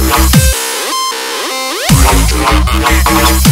Thank you.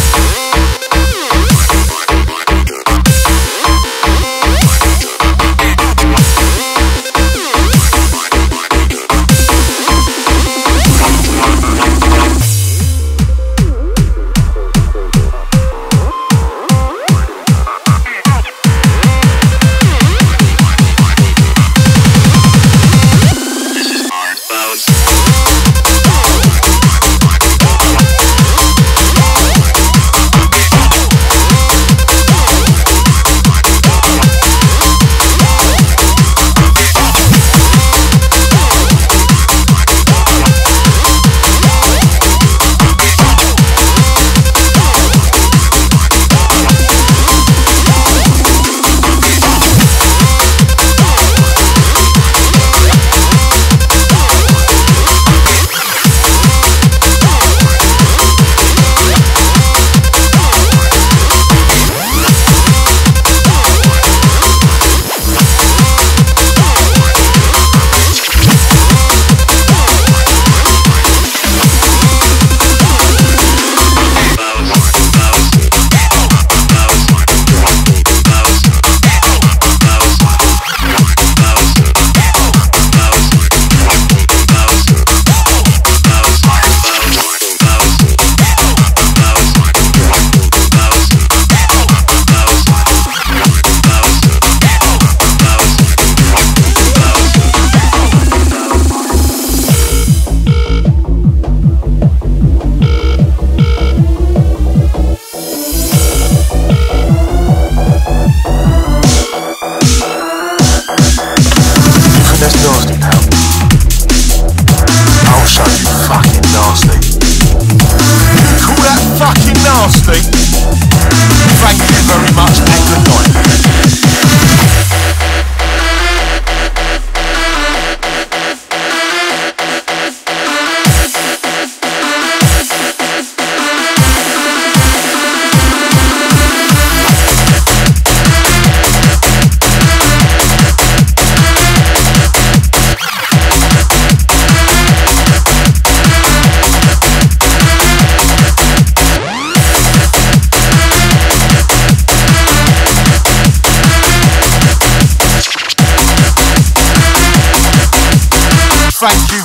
Christ.